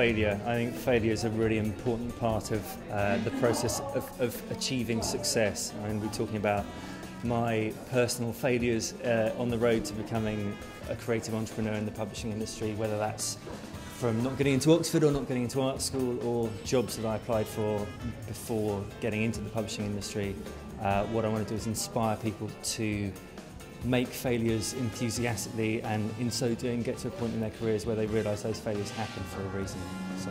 failure. I think failure is a really important part of uh, the process of, of achieving success. Going to be talking about my personal failures uh, on the road to becoming a creative entrepreneur in the publishing industry, whether that's from not getting into Oxford or not getting into art school or jobs that I applied for before getting into the publishing industry. Uh, what I want to do is inspire people to make failures enthusiastically and in so doing get to a point in their careers where they realise those failures happen for a reason. So.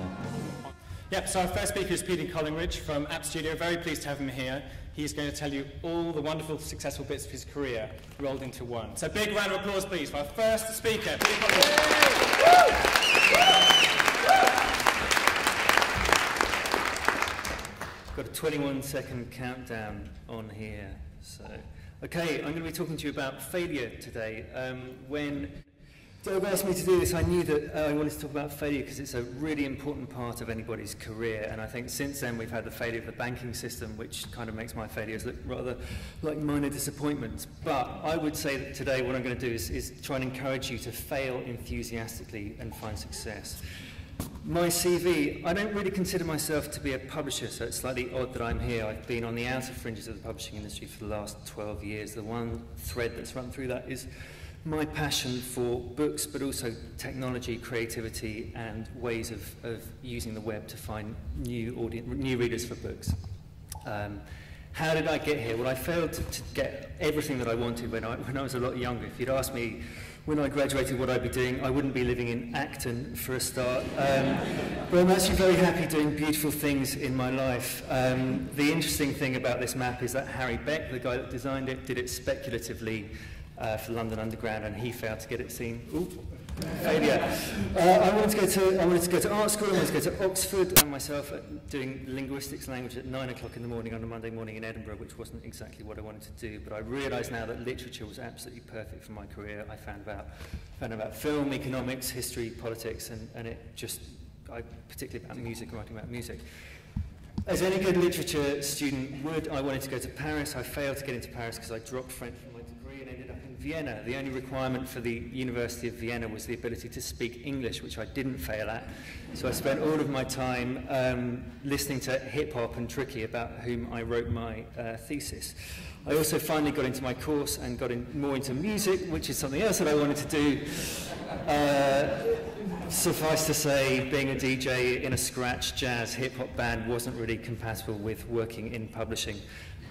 Yep, so our first speaker is Peter Collingridge from Apt Studio. Very pleased to have him here. He's going to tell you all the wonderful, successful bits of his career rolled into one. So big round of applause, please, for our first speaker, Peter Collingridge. Got a 21 second countdown on here. So, okay, I'm going to be talking to you about failure today. Um, when Doug asked me to do this, I knew that uh, I wanted to talk about failure because it's a really important part of anybody's career. And I think since then we've had the failure of the banking system, which kind of makes my failures look rather like minor disappointments. But I would say that today what I'm going to do is, is try and encourage you to fail enthusiastically and find success. My CV, I don't really consider myself to be a publisher, so it's slightly odd that I'm here. I've been on the outer fringes of the publishing industry for the last 12 years. The one thread that's run through that is my passion for books, but also technology, creativity, and ways of, of using the web to find new, audience, new readers for books. Um, how did I get here? Well, I failed to, to get everything that I wanted when I, when I was a lot younger. If you'd asked me when I graduated what I'd be doing, I wouldn't be living in Acton for a start. Um, but I'm actually very happy doing beautiful things in my life. Um, the interesting thing about this map is that Harry Beck, the guy that designed it, did it speculatively uh, for London Underground, and he failed to get it seen. Ooh, failure. Uh, I wanted to go to I wanted to go to art school. I wanted to go to Oxford, and myself uh, doing linguistics language at nine o'clock in the morning on a Monday morning in Edinburgh, which wasn't exactly what I wanted to do. But I realise now that literature was absolutely perfect for my career. I found about found about film, economics, history, politics, and, and it just I particularly about music, writing about music. As any good literature student would, I wanted to go to Paris. I failed to get into Paris because I dropped French Vienna. The only requirement for the University of Vienna was the ability to speak English, which I didn't fail at. So I spent all of my time um, listening to hip hop and Tricky, about whom I wrote my uh, thesis. I also finally got into my course and got in, more into music, which is something else that I wanted to do. Uh, suffice to say, being a DJ in a scratch jazz hip hop band wasn't really compatible with working in publishing.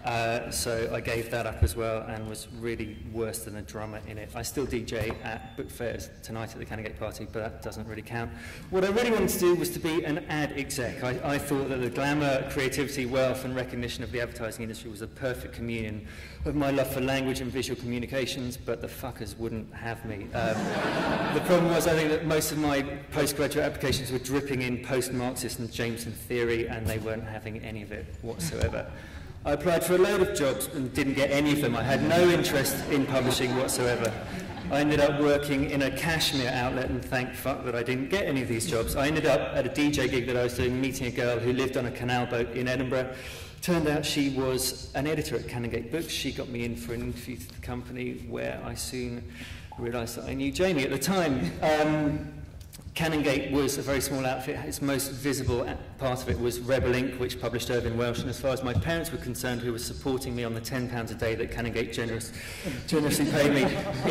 Uh, so I gave that up as well and was really worse than a drummer in it. I still DJ at book fairs tonight at the Canongate party, but that doesn't really count. What I really wanted to do was to be an ad exec. I, I thought that the glamour, creativity, wealth and recognition of the advertising industry was a perfect communion of my love for language and visual communications, but the fuckers wouldn't have me. Um, the problem was I think that most of my postgraduate applications were dripping in post-Marxist and Jameson theory, and they weren't having any of it whatsoever. I applied for a load of jobs and didn't get any of them. I had no interest in publishing whatsoever. I ended up working in a cashmere outlet and thank fuck that I didn't get any of these jobs. I ended up at a DJ gig that I was doing, meeting a girl who lived on a canal boat in Edinburgh. Turned out she was an editor at Canongate Books. She got me in for an interview to the company where I soon realised that I knew Jamie at the time. Um, Canongate was a very small outfit. Its most visible part of it was Rebel Inc, which published Irvine Welsh. And as far as my parents were concerned, who were supporting me on the £10 a day that Canongate generous, generously paid me,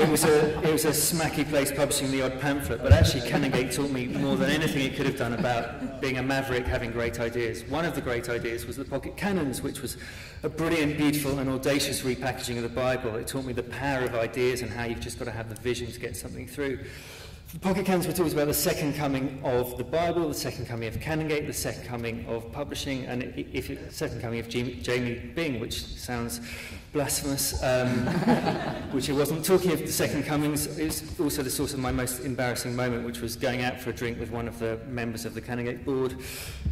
it was, a, it was a smacky place publishing the odd pamphlet. But actually, Canongate taught me more than anything it could have done about being a maverick, having great ideas. One of the great ideas was the Pocket Canons, which was a brilliant, beautiful, and audacious repackaging of the Bible. It taught me the power of ideas and how you've just got to have the vision to get something through. The Pocket Canons were talking about the second coming of the Bible, the second coming of Canongate, the second coming of publishing, and if it, second coming of Jamie Byng, which sounds blasphemous, um, which it wasn't. Talking of the second comings, is also the source of my most embarrassing moment, which was going out for a drink with one of the members of the Canongate board,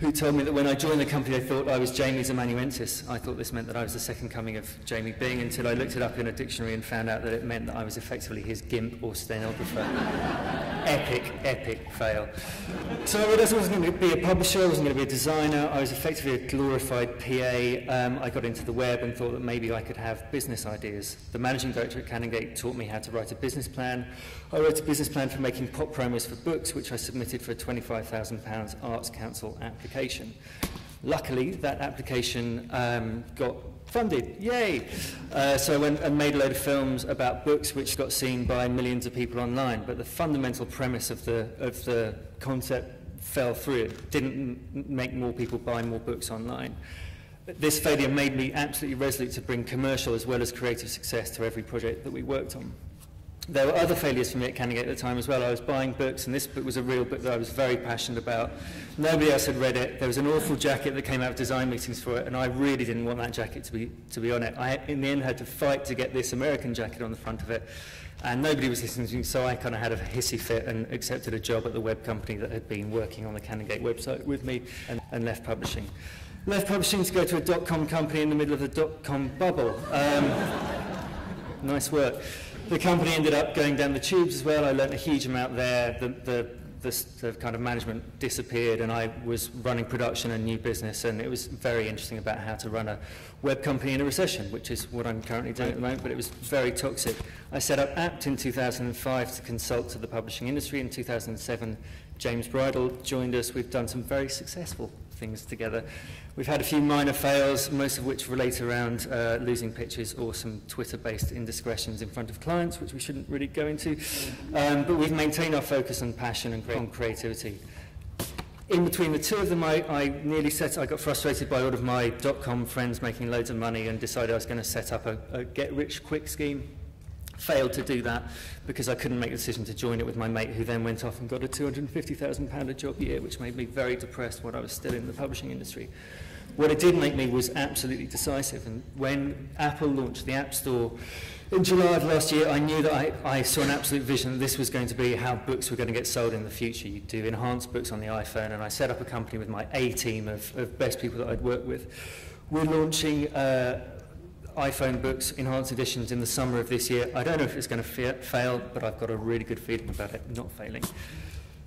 who told me that when I joined the company, they thought I was Jamie's amanuensis. I thought this meant that I was the second coming of Jamie Byng until I looked it up in a dictionary and found out that it meant that I was effectively his gimp or stenographer. epic, epic fail. So I realised I wasn't going to be a publisher, I wasn't going to be a designer, I was effectively a glorified PA. Um, I got into the web and thought that maybe I could have business ideas. The managing director at Canongate taught me how to write a business plan. I wrote a business plan for making pop promos for books, which I submitted for a £25,000 Arts Council application. Luckily, that application um, got funded, yay! Uh, so I went and made a load of films about books which got seen by millions of people online, but the fundamental premise of the, of the concept fell through. It didn't make more people buy more books online. This failure made me absolutely resolute to bring commercial as well as creative success to every project that we worked on. there were other failures for me at Canning at the time as well. I was buying books, and this book was a real book that I was very passionate about. Nobody else had read it. There was an awful jacket that came out of design meetings for it, and I really didn't want that jacket to be, to be on it. I, in the end, had to fight to get this American jacket on the front of it, and nobody was listening to me, so I kind of had a hissy fit and accepted a job at the web company that had been working on the Canongate website with me and, and left publishing. Left publishing to go to a dot-com company in the middle of the dot-com bubble. Um, nice work. The company ended up going down the tubes as well. I learned a huge amount there. The, the, the, the kind of management disappeared and I was running production and new business and it was very interesting about how to run a web company in a recession, which is what I'm currently doing at the moment, but it was very toxic. I set up Apt in 2005 to consult to the publishing industry. In 2007, James Bridle joined us. We've done some very successful things together. We've had a few minor fails, most of which relate around uh, losing pitches or some Twitter-based indiscretions in front of clients, which we shouldn't really go into. Um, but we've maintained our focus on passion and on creativity. In between the two of them, I, I nearly set, I got frustrated by all of my dot-com friends making loads of money and decided I was going to set up a, a get-rich-quick scheme failed to do that because I couldn't make the decision to join it with my mate who then went off and got a £250,000 a job a year which made me very depressed when I was still in the publishing industry. What it did make me was absolutely decisive and when Apple launched the App Store in July of last year I knew that I, I saw an absolute vision that this was going to be how books were going to get sold in the future. You do enhanced books on the iPhone and I set up a company with my A team of, of best people that I'd worked with. We're launching uh, iPhone books, enhanced editions in the summer of this year. I don't know if it's going to fail, but I've got a really good feeling about it not failing.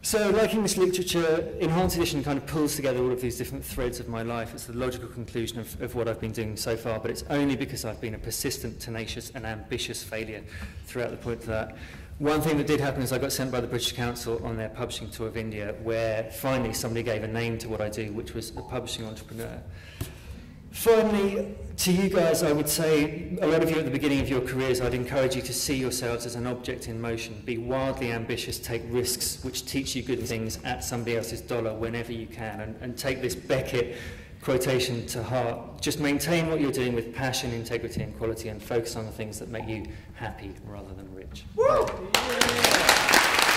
So, like English literature, Enhanced Edition kind of pulls together all of these different threads of my life. It's the logical conclusion of, of what I've been doing so far, but it's only because I've been a persistent, tenacious, and ambitious failure throughout the point of that. One thing that did happen is I got sent by the British Council on their publishing tour of India, where finally somebody gave a name to what I do, which was a publishing entrepreneur. Finally, to you guys, I would say, a lot of you at the beginning of your careers, I'd encourage you to see yourselves as an object in motion. Be wildly ambitious, take risks which teach you good things at somebody else's dollar whenever you can, and, and take this Beckett quotation to heart. Just maintain what you're doing with passion, integrity, and quality, and focus on the things that make you happy rather than rich. Woo! Yeah.